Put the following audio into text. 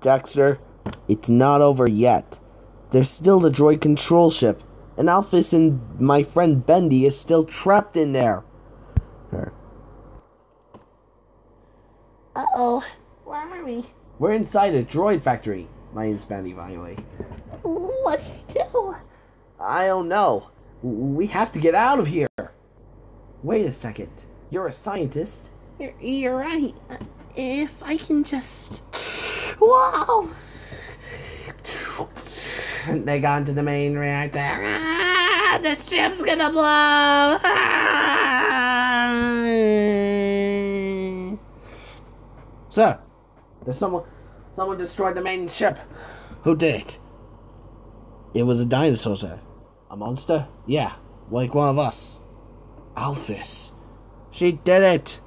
Dexter, it's not over yet. There's still the droid control ship, and Alphys and my friend Bendy is still trapped in there. Uh-oh. Where are we? We're inside a droid factory. My name's Bendy, by the way. What's we do? I don't know. We have to get out of here. Wait a second. You're a scientist. You're, you're right. Uh, if I can just... Wow! They got into the main reactor. Ah, the ship's gonna blow! Ah. Sir, there's someone. Someone destroyed the main ship. Who did it? It was a dinosaur, sir. A monster? Yeah, like one of us. Alphys. She did it.